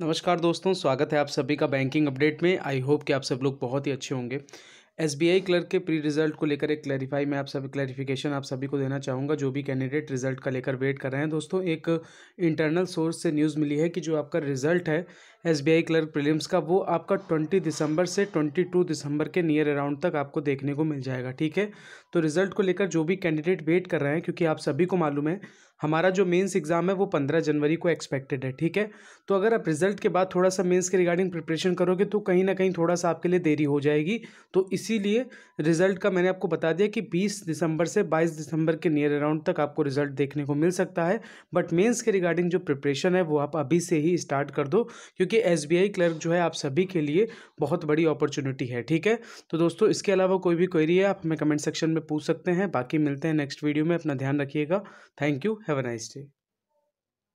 नमस्कार दोस्तों, स्वागत है आप सभी का बैंकिंग अपडेट में। आई होप कि आप सब लोग बहुत ही अच्छे होंगे। एस बी आई क्लर्क के प्री रिज़ल्ट को लेकर एक क्लैरिफाई मैं आप सभी क्लैरिफिकेशन आप सभी को देना चाहूँगा, जो भी कैंडिडेट रिज़ल्ट का लेकर वेट कर रहे हैं। दोस्तों, एक इंटरनल सोर्स से न्यूज़ मिली है कि जो आपका रिज़ल्ट है S B I clerk prelims का, वो आपका ट्वेंटी दिसंबर से ट्वेंटी टू दिसंबर के नियर अराउंड तक आपको देखने को मिल जाएगा, ठीक है? तो रिज़ल्ट को लेकर जो भी कैंडिडेट वेट कर रहे हैं, क्योंकि आप सभी को मालूम है हमारा जो मेंस एग्ज़ाम है वो पंद्रह जनवरी को एक्सपेक्टेड है, ठीक है? तो अगर आप रिज़ल्ट के बाद थोड़ा सा मेंस के रिगार्डिंग प्रिपरेशन करोगे तो कहीं ना कहीं थोड़ा सा आपके लिए देरी हो जाएगी। तो इसीलिए रिज़ल्ट का मैंने आपको बता दिया कि बीस दिसंबर से बाईस दिसंबर के नियर अराउंड तक आपको रिज़ल्ट देखने को मिल सकता है। बट मेन्स के रिगार्डिंग जो प्रिपरेशन है वो आप अभी से ही स्टार्ट कर दो, क्योंकि SBI क्लर्क जो है आप सभी के लिए बहुत बड़ी अपॉर्चुनिटी है, ठीक है? तो दोस्तों, इसके अलावा कोई भी क्वेरी है, आप हमें कमेंट सेक्शन में पूछ सकते हैं। बाकी मिलते हैं नेक्स्ट वीडियो में, अपना ध्यान रखिएगा। Thank you Have a nice day.